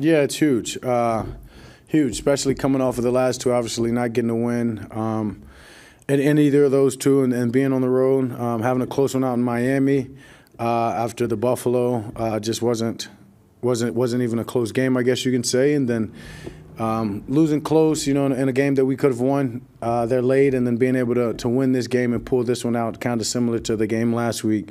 Yeah, it's huge. Uh, huge, especially coming off of the last two, obviously not getting a win. Um, in, either of those two and, and being on the road, um, having a close one out in Miami uh, after the Buffalo uh, just wasn't wasn't wasn't even a close game, I guess you can say. And then um, losing close, you know, in, in, a game that we could have won, uh, they're late, and then being able to to win this game and pull this one out, kind of similar to the game last week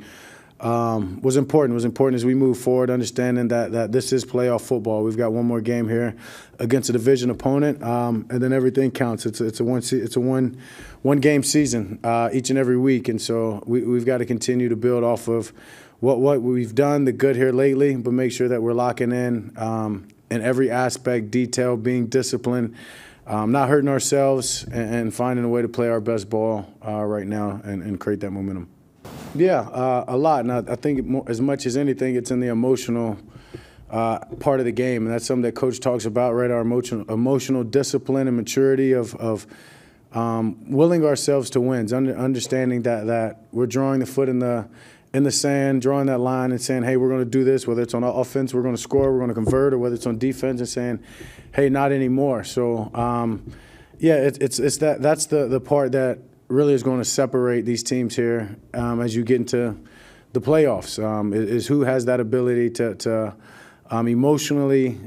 um, was important. Was important as we move forward, understanding that that this is playoff football. We've got one more game here against a division opponent, um, and then everything counts. It's a, it's a one it's a one one game season uh, each and every week, and so we, we've got to continue to build off of what what we've done, the good here lately, but make sure that we're locking in um, in every aspect, detail, being disciplined. Um, not hurting ourselves and, and, finding a way to play our best ball uh, right now and, and create that momentum. Yeah, uh, a lot. And I, I think more, as much as anything, it's in the emotional uh, part of the game, and that's something that coach talks about, right? Our emotional, emotional discipline and maturity of, of um, willing ourselves to win, under, understanding that that we're drawing the foot in the in the sand, drawing that line, and saying, "Hey, we're going to do this. Whether it's on offense, we're going to score, we're going to convert, or whether it's on defense, and saying, "Hey, not anymore." So, um, yeah, it, it's it's that that's the the part that really is going to separate these teams here um, as you get into the playoffs um, is who has that ability to, to um, emotionally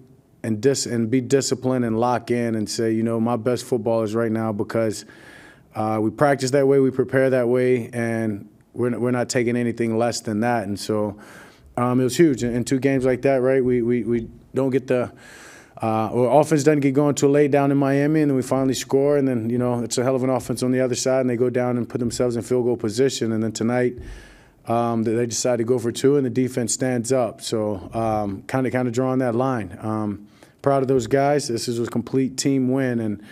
and dis- and be disciplined and lock in and say, you know, my best football is right now because uh, we practice that way, we prepare that way, and we're, we're not taking anything less than that. And so um, it was huge. In, in two games like that, right, we, we, we don't get the – uh, our offense doesn't get going too late down in Miami, and then we finally score, and then you know it's a hell of an offense on the other side, and they go down and put themselves in field goal position, and then tonight um, they decide to go for two, and the defense stands up. So kind of kind of drawing that line. Um, proud of those guys. This is a complete team win, and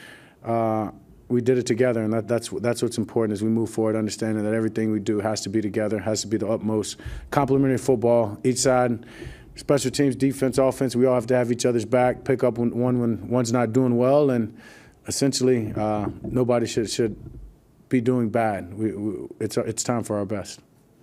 uh, we did it together, and that, that's that's what's important as we move forward. Understanding that everything we do has to be together, has to be the utmost complementary football. Each side special teams, defense, offense, we all have to have each other's back, pick up when, one when one's not doing well, and essentially uh, nobody should should be doing bad. We, we, it's it's time for our best.